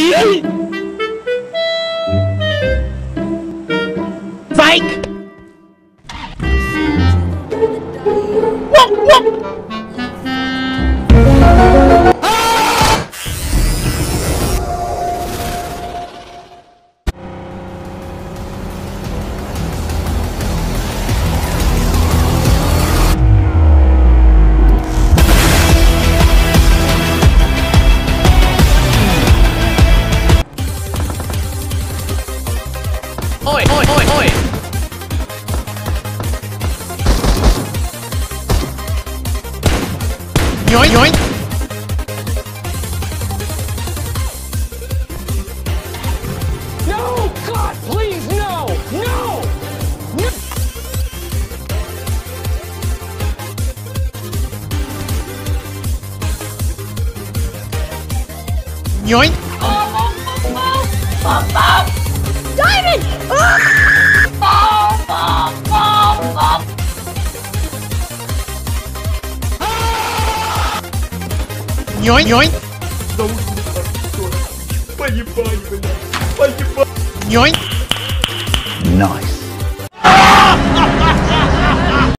Fake! Oi, oi, oi, oi! Yoink, yoink! No! God, please, no! No! Yoink! Oh, oh, oh, Yoink, yoink! Yoink! Nice.